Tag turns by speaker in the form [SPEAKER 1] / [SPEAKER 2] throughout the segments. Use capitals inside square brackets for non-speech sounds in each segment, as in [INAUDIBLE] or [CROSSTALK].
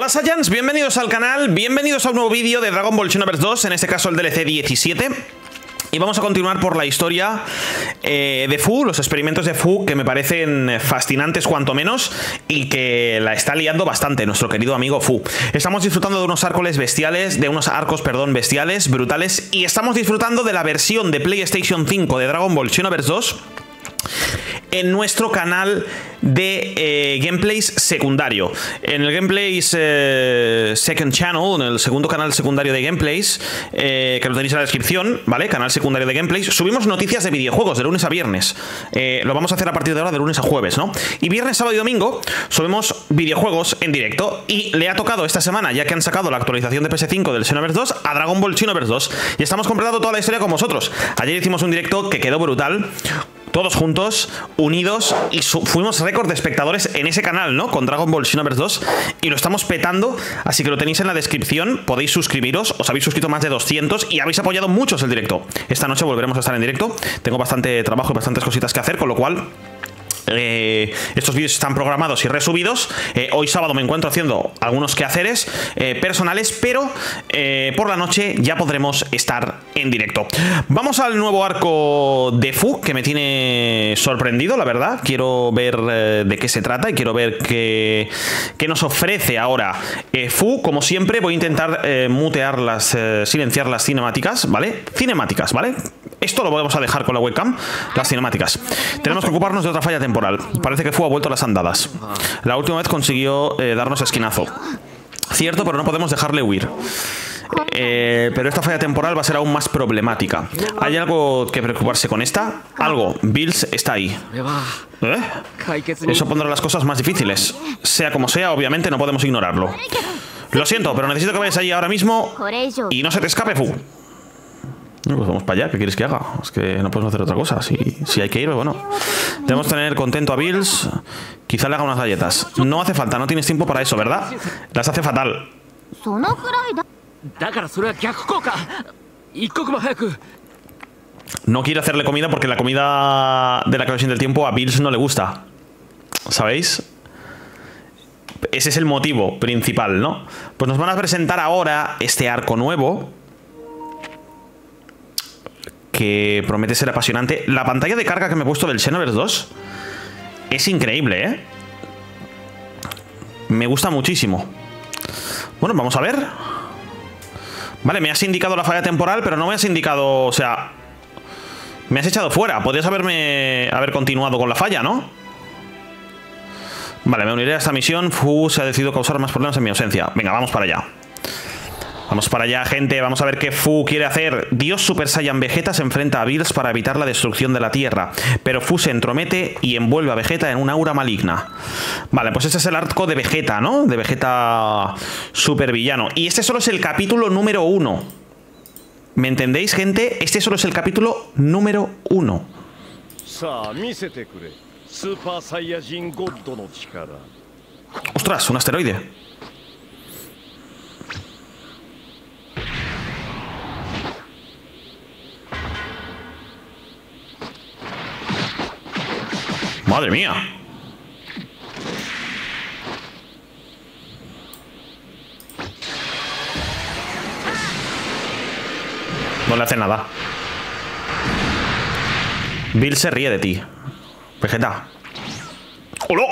[SPEAKER 1] Hola Saiyans, bienvenidos al canal, bienvenidos a un nuevo vídeo de Dragon Ball Xenoverse 2, en este caso el DLC 17. Y vamos a continuar por la historia eh, de Fu, los experimentos de Fu que me parecen fascinantes cuanto menos y que la está liando bastante nuestro querido amigo Fu. Estamos disfrutando de unos arcos bestiales, de unos arcos, perdón, bestiales, brutales y estamos disfrutando de la versión de PlayStation 5 de Dragon Ball Xenoverse 2 en nuestro canal de eh, gameplays secundario. En el gameplays eh, second channel, en el segundo canal secundario de gameplays, eh, que lo tenéis en la descripción, ¿vale? Canal secundario de gameplays, subimos noticias de videojuegos de lunes a viernes. lo vamos a hacer a partir de ahora de lunes a jueves, ¿no? Y viernes, sábado y domingo subimos videojuegos en directo y le ha tocado esta semana, ya que han sacado la actualización de PS5 del Xenoverse 2, a Dragon Ball Xenoverse 2 y estamos completando toda la historia con vosotros. Ayer hicimos un directo que quedó brutal todos juntos, unidos y fuimos récord de espectadores en ese canal, ¿no? Con Dragon Ball Xenoverse 2 y lo estamos petando, así que lo tenéis en la descripción, podéis suscribiros, os habéis suscrito más de 200 y habéis apoyado muchos el directo. Esta noche volveremos a estar en directo, tengo bastante trabajo y bastantes cositas que hacer, con lo cual eh, estos vídeos están programados y resubidos. Eh, hoy sábado me encuentro haciendo algunos quehaceres eh, personales, pero por la noche ya podremos estar en directo. Vamos al nuevo arco de Fu, que me tiene sorprendido, la verdad. Quiero ver de qué se trata y quiero ver qué, nos ofrece ahora Fu. Como siempre, voy a intentar mutear las, silenciar las cinemáticas, ¿vale? Cinemáticas, ¿vale? Esto lo vamos a dejar con la webcam, las cinemáticas. Tenemos que ocuparnos de otra falla temporal. Parece que fue ha vuelto a las andadas. La última vez consiguió eh, darnos esquinazo. Cierto, pero no podemos dejarle huir. Eh, pero esta falla temporal va a ser aún más problemática. ¿Hay algo que preocuparse con esta? Algo. Bills está ahí. ¿Eh? Eso pondrá las cosas más difíciles. Sea como sea, obviamente no podemos ignorarlo. Lo siento, pero necesito que vayas allí ahora mismo y no se te escape, Fu. Pues vamos para allá, ¿qué quieres que haga? Es que no podemos hacer otra cosa. Si, si hay que ir, pues bueno. Debemos tener contento a Bills. Quizá le haga unas galletas. No hace falta, no tienes tiempo para eso, ¿verdad? Las hace fatal. No quiero hacerle comida porque la comida de la creación del tiempo a Bills no le gusta. ¿Sabéis? Ese es el motivo principal, ¿no? Pues nos van a presentar ahora este arco nuevo que promete ser apasionante. La pantalla de carga que me he puesto del Xenoverse 2 es increíble, ¿eh? Me gusta muchísimo. Bueno, vamos a ver. Vale, me has indicado la falla temporal, pero no me has indicado... O sea... Me has echado fuera. Podrías haberme... Haber continuado con la falla, ¿no? Vale, me uniré a esta misión. Fu se ha decidido causar más problemas en mi ausencia. Venga, vamos para allá. Vamos para allá, gente. Vamos a ver qué Fu quiere hacer. Dios Super Saiyan Vegeta se enfrenta a Bills para evitar la destrucción de la Tierra. Pero Fu se entromete y envuelve a Vegeta en una aura maligna. Vale, pues este es el arco de Vegeta, ¿no? De Vegeta super villano. Y este solo es el capítulo número uno. ¿Me entendéis, gente? Este solo es el capítulo número uno. Ostras, un asteroide. Madre mía. No le hace nada. Bill se ríe de ti. Vegeta. ¡Hola!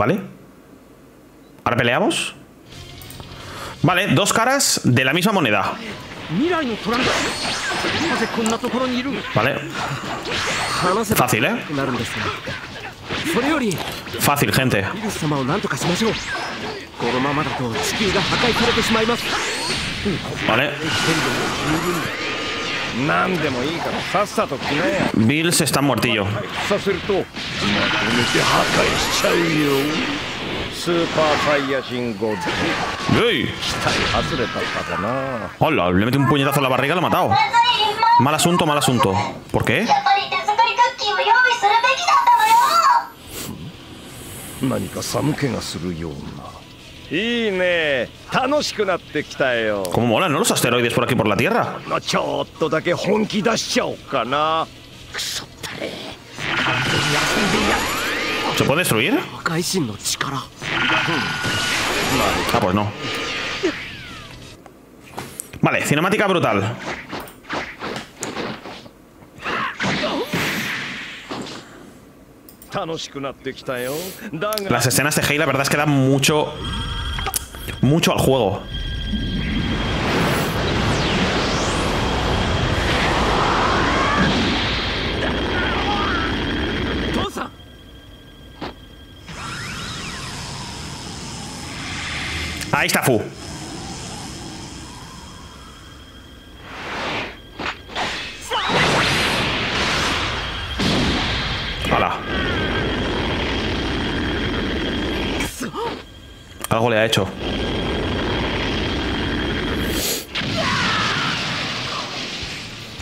[SPEAKER 1] ¿Vale? ¿Ahora peleamos? Vale, dos caras de la misma moneda Vale Fácil, ¿eh? Fácil, gente Vale Bills está muertillo. ¡Uy! Hola, le mete un puñetazo en la barriga y lo ha matado. Mal asunto, mal asunto. ¿Por qué? ¿Cómo molan, no? Los asteroides por aquí por la Tierra. ¿Se puede destruir? Ah, pues no. Vale, cinemática brutal. Las escenas de Hei, la verdad es que dan mucho mucho al juego. Ahí está Fu. ¡Hala! Algo le ha hecho.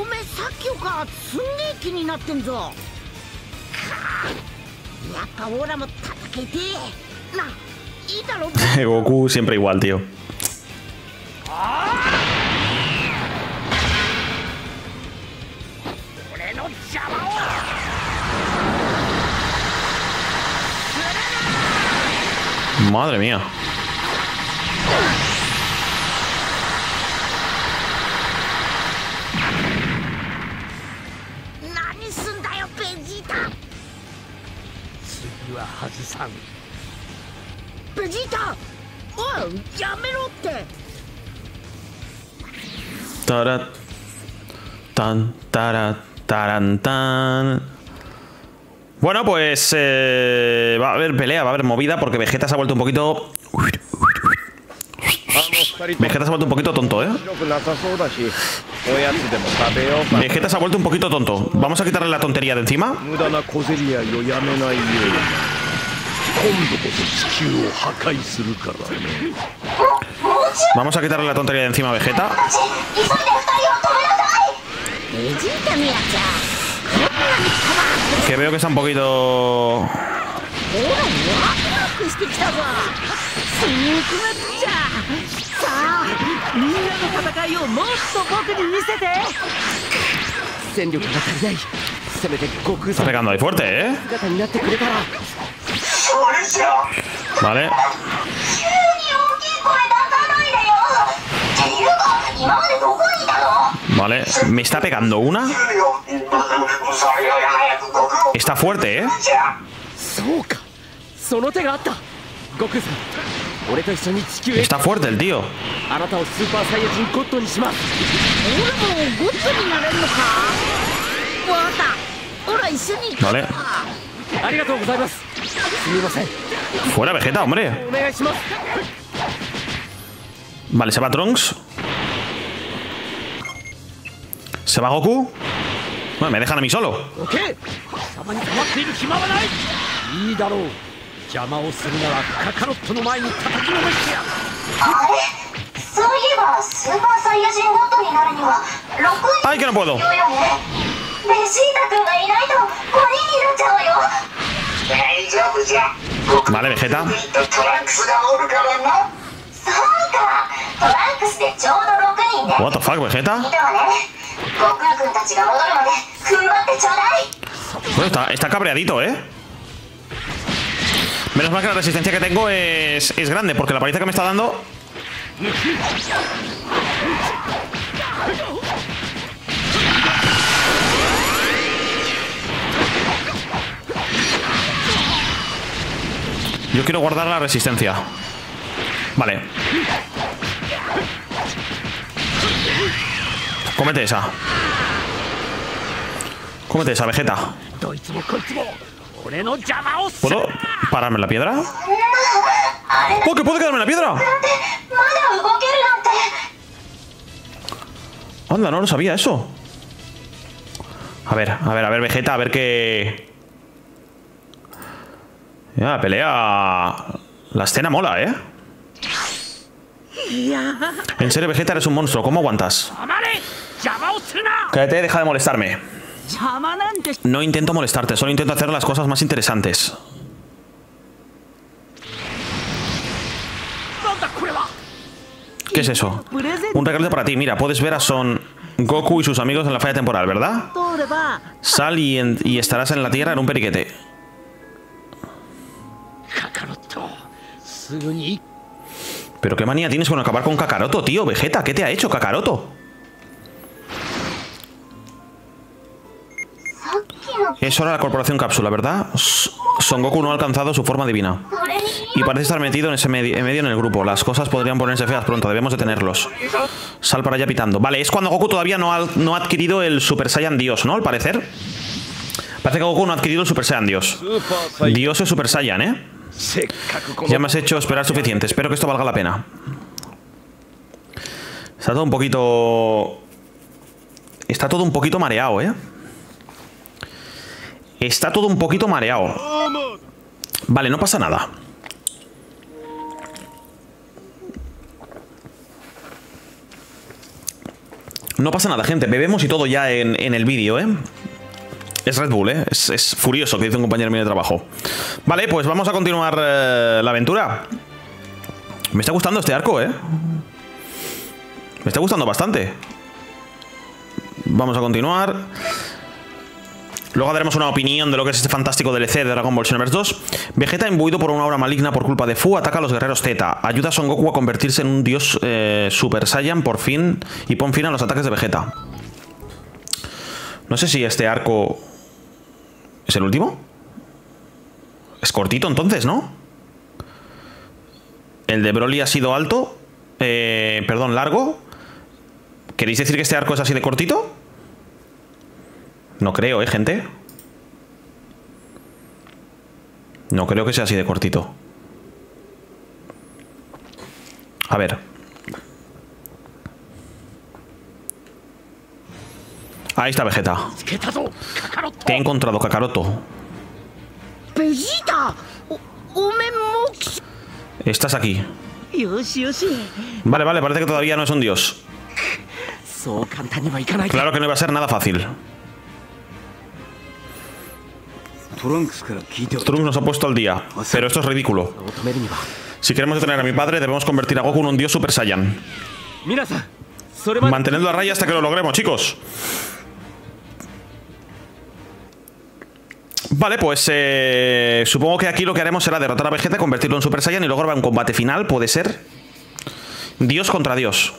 [SPEAKER 2] おめさっきよかすんげえ気になってんぞ。かやっぱオラも叩けてな
[SPEAKER 1] Goku siempre igual, tío. Madre mía.
[SPEAKER 3] さん
[SPEAKER 2] ベジータおいやめろって
[SPEAKER 1] Tara, tan, tara, taran, tan. Bueno, pues eh, va a haber pelea, va a haber movida porque Vegeta se ha vuelto un poquito.
[SPEAKER 4] あの二人と
[SPEAKER 1] Vegeta se ha vuelto un poquito tonto, ¿eh?
[SPEAKER 4] 白くなさそうだしおやつでも食べようか
[SPEAKER 1] Vegeta se ha vuelto un poquito tonto. Vamos a quitarle la tontería de encima.
[SPEAKER 4] 度こそ地球を破壊するからね
[SPEAKER 1] Vamos a quitarle la tontería de encima a Vegeta.
[SPEAKER 5] たち急いで二人を止めなさい
[SPEAKER 2] ベジータのやつは
[SPEAKER 1] Que veo que está un poquito.
[SPEAKER 2] ほらワクワクしてきたぞすごくなっちゃさあみんなの戦いをもっと僕に見せて
[SPEAKER 3] 戦力が足りないせめて悟空
[SPEAKER 1] Está
[SPEAKER 3] さん
[SPEAKER 1] pegando ahí fuerte, ¿eh?
[SPEAKER 5] それ？じゃ
[SPEAKER 1] Vale.
[SPEAKER 5] 急に大きい声出さないでよっていうか今までどこにいたの
[SPEAKER 1] Vale. Me está pegando una. Está fuerte, ¿eh?
[SPEAKER 3] そうかその手があった悟空さん俺と一緒に地球へ
[SPEAKER 1] Está fuerte el tío.
[SPEAKER 3] あなたをスーパーサイヤ人ゴッドにします
[SPEAKER 2] 俺もゴッドになれるのか？わかったほら一緒に
[SPEAKER 1] Vale.
[SPEAKER 3] ありがとうございます
[SPEAKER 1] Fuera Vegeta, hombre. Vale, se va Trunks. Se va Goku. Bueno, me dejan a mí solo. ¡Ay, que no puedo! Vale, Vegeta. What the fuck, Vegeta? Bueno, está, está cabreadito, ¿eh? Menos mal que la resistencia que tengo es, es grande, porque la paliza que me está dando... Yo quiero guardar la resistencia. Vale. Cómete esa. Cómete esa, Vegeta. ¿Puedo pararme la piedra? ¡Oh, que puedo quedarme la piedra! Anda, no lo sabía eso. A ver, a ver, a ver, Vegeta, a ver qué... Ya, pelea... La escena mola, ¿eh? En serio, Vegeta eres un monstruo. ¿Cómo aguantas? Cállate, deja de molestarme. No intento molestarte, solo intento hacer las cosas más interesantes. ¿Qué es eso? Un regalo para ti. Mira, puedes ver a Son Goku y sus amigos en la falla temporal, ¿verdad? Sal y, en, y estarás en la Tierra en un periquete. Pero qué manía tienes con acabar con Kakaroto, tío. Vegeta, ¿qué te ha hecho, Kakaroto? Es hora la corporación cápsula, ¿verdad? Son Goku no ha alcanzado su forma divina. Y parece estar metido en ese medio, en medio en el grupo. Las cosas podrían ponerse feas pronto, debemos detenerlos. Sal para allá pitando. Vale, es cuando Goku todavía no ha, no ha adquirido el Super Saiyan Dios, ¿no? Al parecer. Parece que Goku no ha adquirido el Super Saiyan Dios. Dios es Super Saiyan, ¿eh? Ya me has hecho esperar suficiente. Espero que esto valga la pena. Está todo un poquito... Está todo un poquito mareado, ¿eh? Está todo un poquito mareado. Vale, no pasa nada. No pasa nada, gente. Bebemos y todo ya en, el vídeo, ¿eh? Es Red Bull, ¿eh? Es, furioso, que dice un compañero mío de trabajo. Vale, pues vamos a continuar eh, la aventura. Me está gustando este arco, ¿eh? Me está gustando bastante. Vamos a continuar. Luego daremos una opinión de lo que es este fantástico DLC de Dragon Ball Xenoverse 2. Vegeta, imbuido por una obra maligna por culpa de Fu, ataca a los guerreros Zeta. Ayuda a Son Goku a convertirse en un dios eh, Super Saiyan por fin y pon fin a los ataques de Vegeta. No sé si este arco es el último. Es cortito entonces, ¿no? El de Broly ha sido alto. Eh, perdón, largo. ¿Queréis decir que este arco es así de cortito? No creo, ¿eh, gente? No creo que sea así de cortito. A ver. Ahí está Vegeta. Te he encontrado, Kakaroto.
[SPEAKER 2] Vegeta.
[SPEAKER 1] Estás aquí. Vale, vale, parece que todavía no es un dios. Claro que no iba a ser nada fácil. Trunks nos ha puesto al día, pero esto es ridículo. Si queremos detener a mi padre, debemos convertir a Goku en un dios Super Saiyan. Mantenedlo a raya hasta que lo logremos, chicos. Vale, pues eh, supongo que aquí lo que haremos será derrotar a Vegeta, convertirlo en Super Saiyan y luego habrá un combate final, puede ser. Dios contra Dios.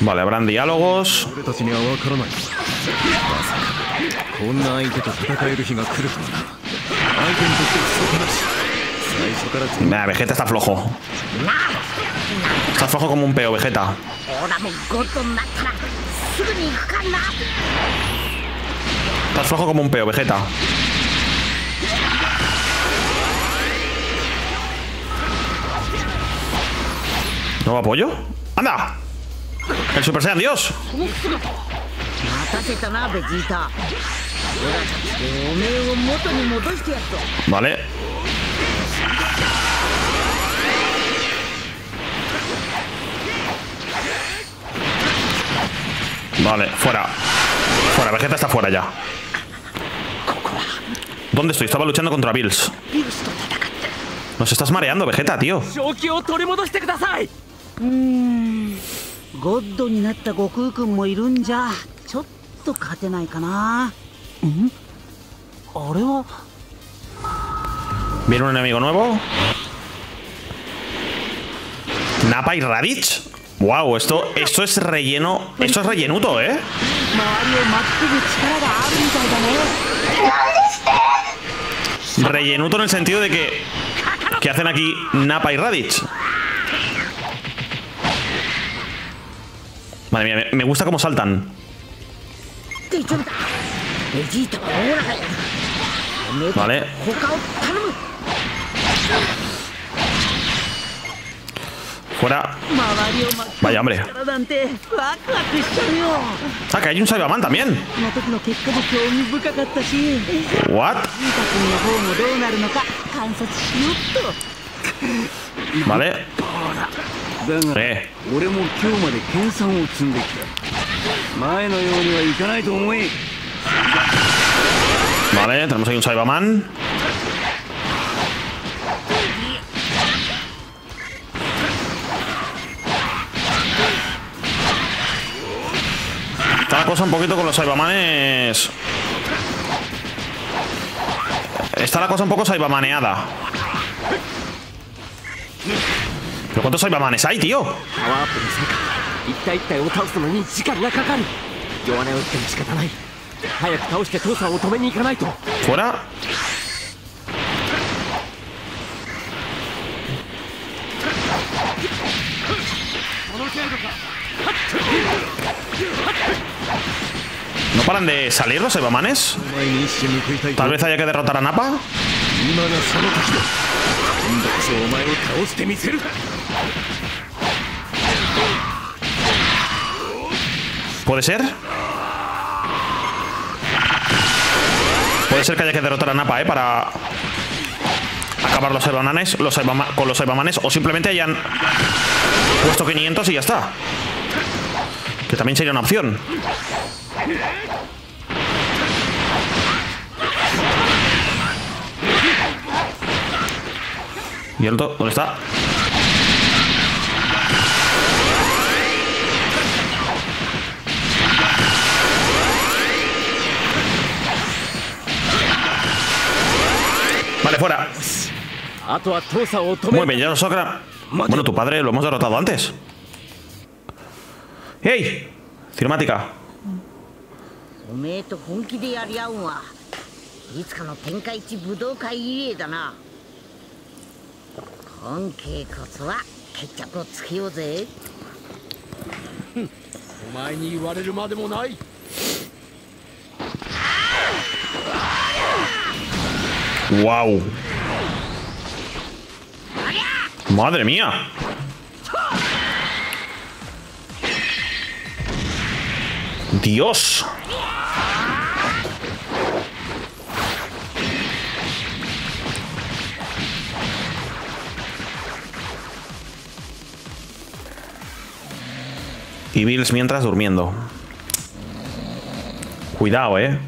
[SPEAKER 1] Vale, habrán diálogos. Vegeta está flojo. Está flojo como un peo, Vegeta. Estás flojo como un peo, Vegeta. ¿Nuevo apoyo? ¡Anda! ¡El Super Saiyan Dios!
[SPEAKER 2] 待
[SPEAKER 1] Vale, fuera. Fuera, Vegeta está fuera ya. ¿Dónde estoy? Estaba luchando contra Bills. Nos estás mareando, Vegeta, tío.
[SPEAKER 2] Mm-hmm.
[SPEAKER 1] Viene un enemigo nuevo. Napa y Raditz. Wow, esto, esto es relleno. Esto es rellenuto, ¿eh? Rellenuto en el sentido de que. Que hacen aquí Napa y Raditz. Madre mía, me gusta cómo saltan. Vale. Fuera. Vaya, hombre. Ah, que hay un Cyberman también. What? Vale. Eh. Vale, tenemos ahí un Cyberman. Cosa un poquito con los Cybermanes. Está la cosa un poco Cybermaneada. ¿Pero cuántos Cybermanes hay, tío?
[SPEAKER 3] パ
[SPEAKER 1] paran de salir los
[SPEAKER 4] Evamanes.
[SPEAKER 1] Tal vez haya que derrotar a Napa. ¿Puede ser? Puede ser que haya que derrotar a Napa, ¿eh? Para acabar los Evamanes los con los Evamanes o simplemente hayan puesto 500 y ya está. Que también sería una opción. ¿Y el ¿Dónde está? Vale, fuera. Muy bien, ya lo sacra. Bueno, tu padre lo hemos derrotado antes. ¡Ey! Cinemática.
[SPEAKER 2] おめえと本気でやり合うんはいつかの天下一武道会リレーだな今稽こそは決着をつけようぜ
[SPEAKER 3] お前に言われるまでもない
[SPEAKER 1] ¡Wow! ¡Madre mía! ¡Dios! Y Bills mientras durmiendo. Cuidado, eh.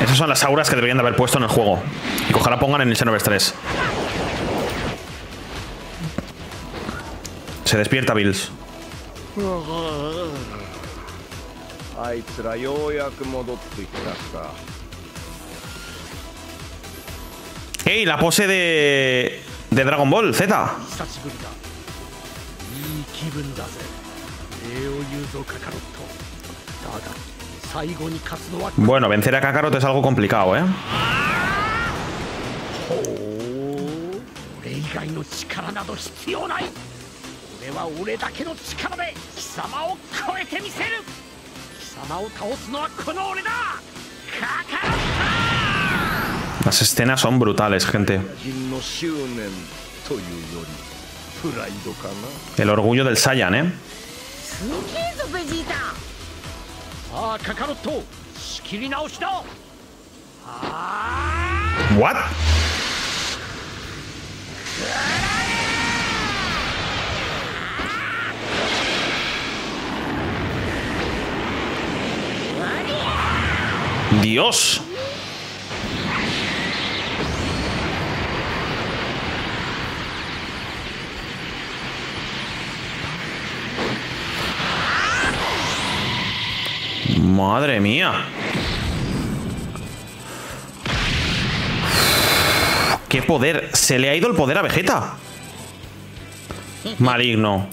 [SPEAKER 1] Esas son las auras que deberían de haber puesto en el juego. Y ojalá pongan en el Xenoverse 3. Se despierta Bills. ¡Ey! La pose de. de Dragon Ball Z. Bueno, vencer a Kakarot es algo complicado, ¿eh? Las escenas son brutales, gente. El orgullo del Saiyan, ¿eh?
[SPEAKER 3] さあカカロット仕切り直しだあ
[SPEAKER 1] ¿What? Dios. Madre mía. ¡Qué poder! Se le ha ido el poder a Vegeta. Maligno.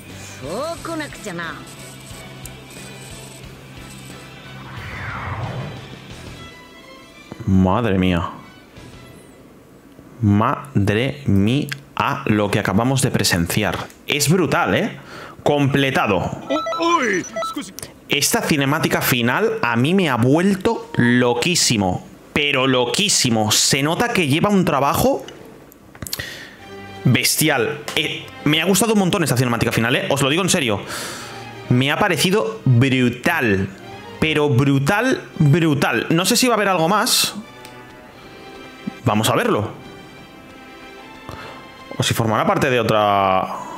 [SPEAKER 1] Madre mía. Madre mía lo que acabamos de presenciar. Es brutal, ¿eh? Completado. Esta cinemática final a mí me ha vuelto loquísimo. Pero loquísimo. Se nota que lleva un trabajo bestial. Eh, me ha gustado un montón esta cinemática final, ¿eh? Os lo digo en serio. Me ha parecido brutal. Pero brutal, brutal. No sé si va a haber algo más. Vamos a verlo. O si formará parte de otra...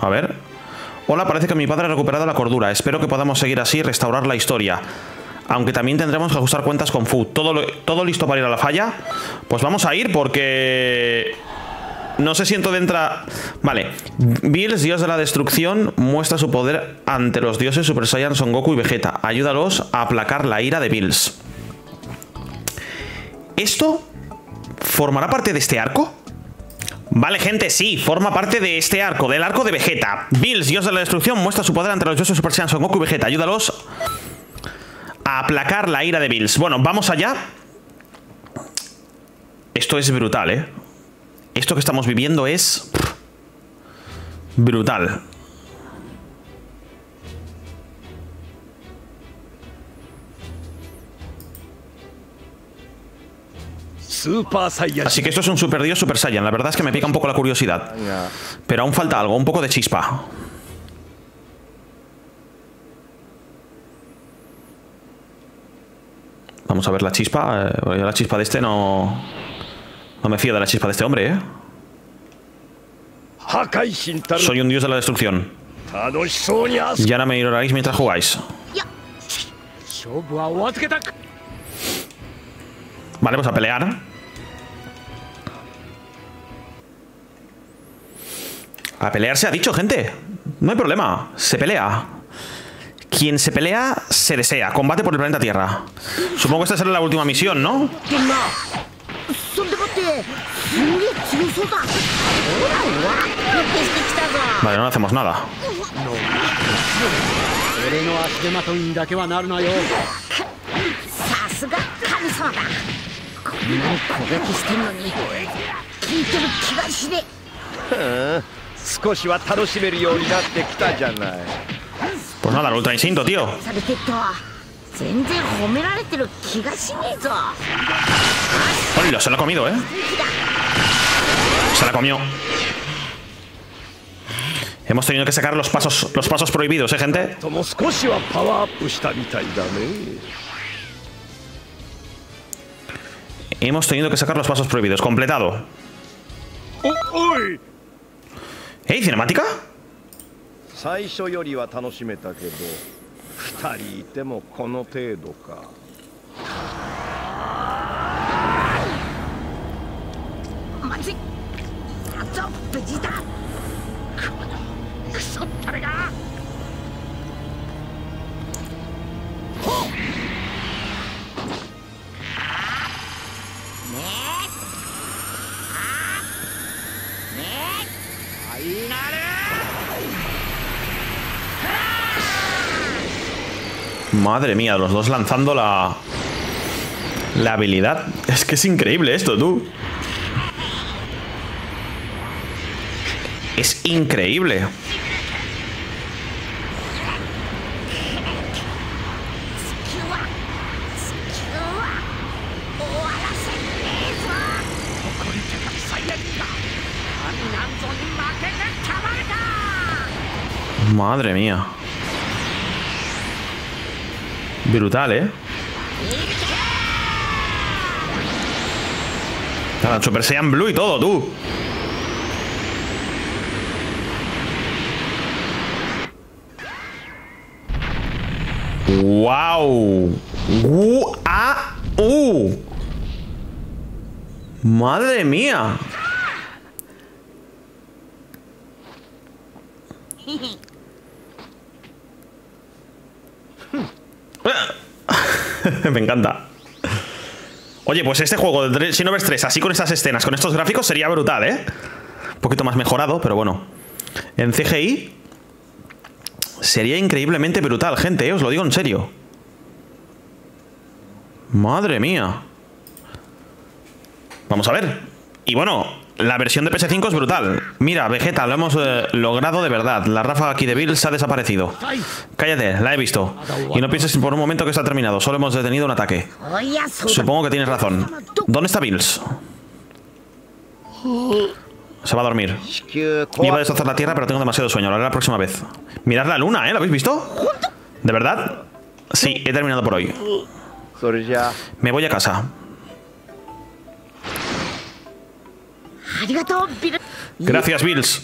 [SPEAKER 1] A ver. Hola, parece que mi padre ha recuperado la cordura. Espero que podamos seguir así y restaurar la historia. Aunque también tendremos que ajustar cuentas con Fu. ¿Todo, ¿Todo listo para ir a la falla? Pues vamos a ir porque... No se siento dentro... Vale. Bills, dios de la destrucción, muestra su poder ante los dioses Super Saiyan Son Goku y Vegeta. Ayúdalos a aplacar la ira de Bills. ¿Esto formará parte de este arco? Vale, gente, sí, forma parte de este arco, del arco de Vegeta. Bills, dios de la destrucción, muestra su poder ante los dioses Super Saiyan Son Goku y Vegeta. Ayúdalos a aplacar la ira de Bills. Bueno, vamos allá. Esto es brutal, ¿eh? Esto que estamos viviendo es... Brutal. Así que esto es un Super Dios Super Saiyan. La verdad es que me pica un poco la curiosidad. Pero aún falta algo, un poco de chispa. Vamos a ver la chispa. Eh, la chispa de este no... No me fío de la chispa de este hombre, ¿eh? Soy un dios de la destrucción. Ya no me ignoráis mientras jugáis. Vale, vamos a pelear. A pelear se ha dicho, gente. No hay problema. Se pelea. Quien se pelea, se desea. Combate por el planeta Tierra. Supongo que esta será la última misión, ¿no? Vale, no hacemos nada. Pues nada, el Ultra Instinto, tío. Hola, se lo ha comido, ¿eh? Se la comió. Hemos tenido que sacar los pasos, los pasos prohibidos, ¿eh, gente? Hemos tenido que sacar los pasos prohibidos. Completado. ¿Eh? ¿Cinemática?
[SPEAKER 6] 最初よりは楽しめたけど2人いてもこの程度か
[SPEAKER 3] まず
[SPEAKER 1] Madre mía, los dos lanzando la... La habilidad. Es que es increíble esto, tú. Es increíble. Madre mía. Brutal, ¿eh? Nada, Super Saiyan Blue y todo, tú. ¡Wow! ¡Uh! ¡Madre mía! [LAUGHS] Me encanta. Oye, pues este juego de Xenoverse 3, así con estas escenas, con estos gráficos, sería brutal, ¿eh? Un poquito más mejorado, pero bueno. En CGI sería increíblemente brutal, gente, ¿eh? os lo digo en serio. Madre mía. Vamos a ver. Y bueno, la versión de PS5 es brutal. Mira, Vegeta, lo hemos eh, logrado de verdad. La ráfaga aquí de Bills ha desaparecido. Cállate, la he visto. Y no pienses por un momento que está terminado. Solo hemos detenido un ataque. Supongo que tienes razón. ¿Dónde está Bills? Se va a dormir. Iba a destrozar la tierra, pero tengo demasiado sueño. Lo haré la próxima vez. Mirad la luna, ¿eh? ¿La habéis visto? ¿De verdad? Sí, he terminado por hoy. Me voy a casa. Gracias, Bills.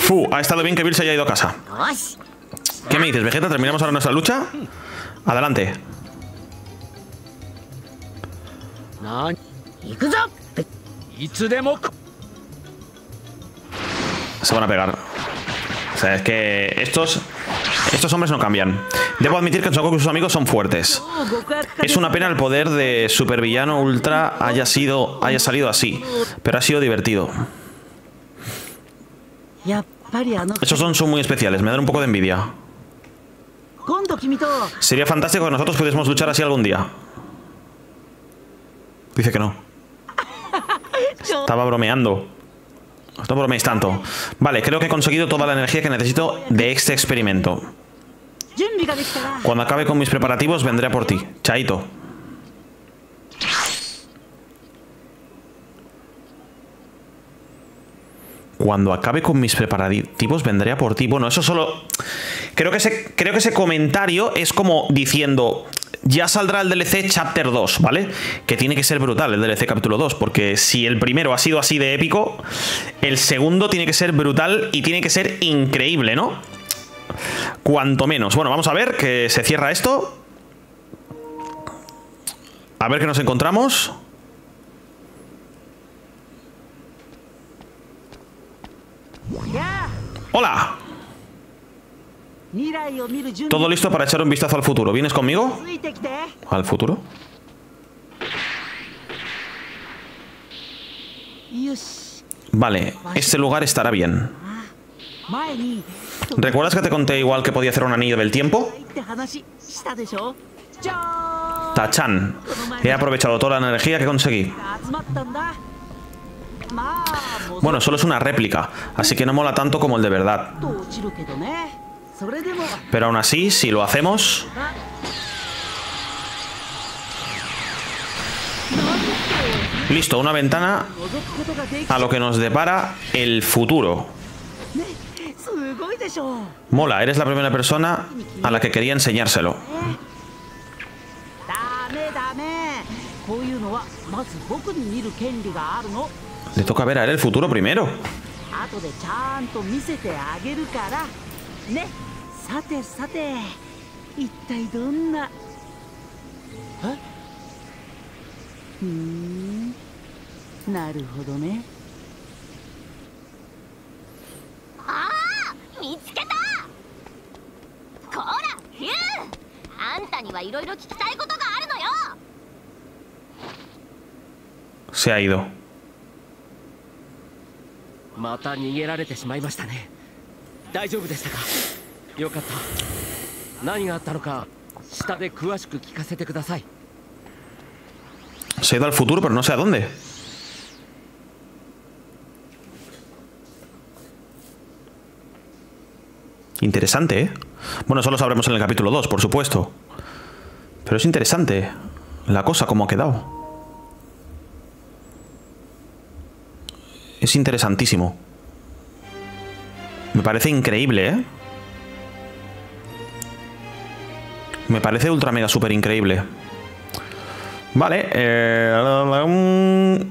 [SPEAKER 1] Fu, ha estado bien que Bills haya ido a casa. ¿Qué me dices, Vegeta? ¿Terminamos ahora nuestra lucha? Adelante. Se van a pegar. O sea, es que estos, estos hombres no cambian. Debo admitir que Son y sus amigos son fuertes. Es una pena el poder de Supervillano Ultra haya, sido, haya salido así, pero ha sido divertido. Esos son, son muy especiales, me dan un poco de envidia. Sería fantástico que nosotros pudiésemos luchar así algún día. Dice que no. Estaba bromeando. No bromeéis tanto. Vale, creo que he conseguido toda la energía que necesito de este experimento. Cuando acabe con mis preparativos vendré a por ti. Chaito. Cuando acabe con mis preparativos vendré a por ti. Bueno, eso solo... Creo que ese, creo que ese comentario es como diciendo... Ya saldrá el DLC Chapter 2, ¿vale? Que tiene que ser brutal el DLC Capítulo 2, porque si el primero ha sido así de épico, el segundo tiene que ser brutal y tiene que ser increíble, ¿no? Cuanto menos. Bueno, vamos a ver que se cierra esto. A ver qué nos encontramos. ¡Hola! Todo listo para echar un vistazo al futuro. ¿Vienes conmigo? ¿Al futuro? Vale, este lugar estará bien. ¿Recuerdas que te conté igual que podía hacer un anillo del tiempo? Tachan. He aprovechado toda la energía que conseguí. Bueno, solo es una réplica, así que no mola tanto como el de verdad. Pero aún así, si lo hacemos... Listo, una ventana a lo que nos depara el futuro. Mola, eres la primera persona a la que quería enseñárselo. Le toca ver a él el futuro primero.
[SPEAKER 2] 見
[SPEAKER 5] つけたこらヒューあんたにはいろいろ聞きたいことがあるのよ。
[SPEAKER 1] Se ha ido.
[SPEAKER 3] また逃げられてしまいましたね。大丈夫でしたか？よかった。何があったのか下で詳しく聞かせてください。
[SPEAKER 1] Se ha ido al futuro, pero no sé a dónde. Interesante, ¿eh? Bueno, eso lo sabremos en el capítulo 2, por supuesto. Pero es interesante la cosa como ha quedado. Es interesantísimo. Me parece increíble, ¿eh? Me parece ultra mega super increíble. Vale. eh,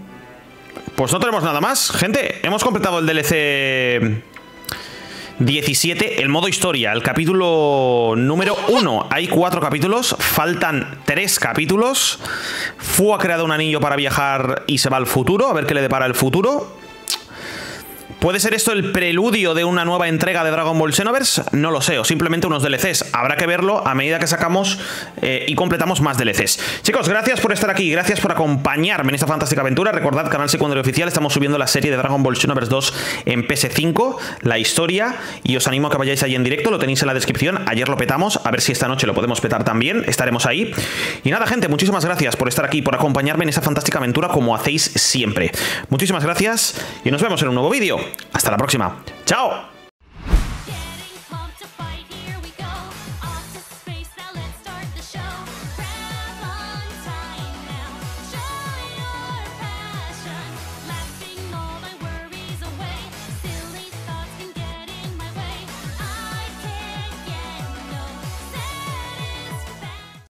[SPEAKER 1] pues no tenemos nada más. Gente, hemos completado el DLC 17, el modo historia, el capítulo número 1. Hay cuatro capítulos, faltan tres capítulos. Fu ha creado un anillo para viajar y se va al futuro, a ver qué le depara el futuro. ¿Puede ser esto el preludio de una nueva entrega de Dragon Ball Xenoverse? No lo sé, o simplemente unos DLCs. Habrá que verlo a medida que sacamos eh, y completamos más DLCs. Chicos, gracias por estar aquí, gracias por acompañarme en esta fantástica aventura. Recordad, canal secundario oficial, estamos subiendo la serie de Dragon Ball Xenoverse 2 en PS5, la historia, y os animo a que vayáis ahí en directo, lo tenéis en la descripción. Ayer lo petamos, a ver si esta noche lo podemos petar también, estaremos ahí. Y nada, gente, muchísimas gracias por estar aquí, por acompañarme en esta fantástica aventura como hacéis siempre. Muchísimas gracias y nos vemos en un nuevo vídeo. Hasta la próxima. ¡Chao!